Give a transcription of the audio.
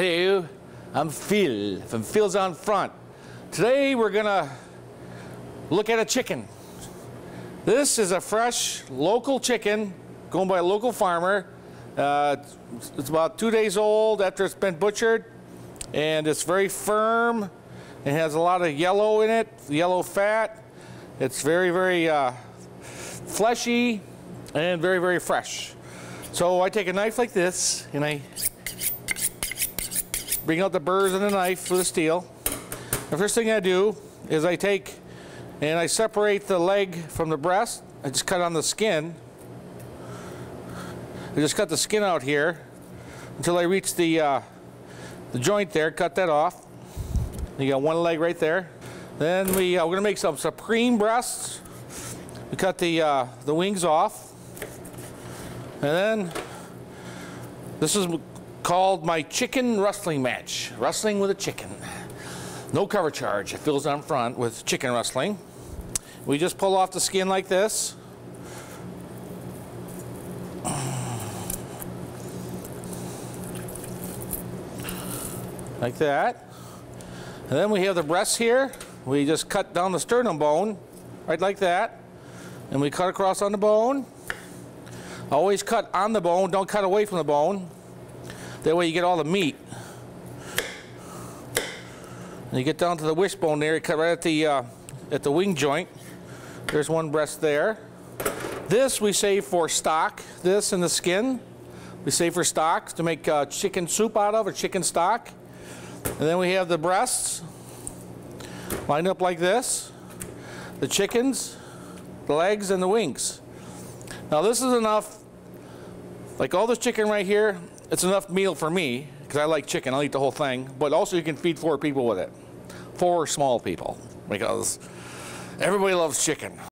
Hello, I'm Phil from Phil's on Front. Today we're gonna look at a chicken. This is a fresh local chicken going by a local farmer. Uh, it's about two days old after it's been butchered and it's very firm. It has a lot of yellow in it, yellow fat. It's very, very uh, fleshy and very, very fresh. So I take a knife like this and I bring out the burrs and the knife for the steel. The first thing I do is I take and I separate the leg from the breast. I just cut on the skin. I just cut the skin out here until I reach the, uh, the joint there, cut that off. You got one leg right there. Then we, uh, we're gonna make some supreme breasts. We cut the, uh, the wings off. And then this is called my chicken wrestling match. Wrestling with a chicken. No cover charge. It Phil's on front with chicken wrestling. We just pull off the skin like this. Like that. And then we have the breasts here. We just cut down the sternum bone, right like that. And we cut across on the bone. Always cut on the bone, don't cut away from the bone. That way you get all the meat. And you get down to the wishbone there, cut right at the, uh, at the wing joint. There's one breast there. This we save for stock, this and the skin. We save for stock to make uh, chicken soup out of or chicken stock. And then we have the breasts lined up like this. The chickens, the legs, and the wings. Now this is enough, like all this chicken right here, it's enough meal for me, because I like chicken, I'll eat the whole thing, but also you can feed four people with it. Four small people, because everybody loves chicken.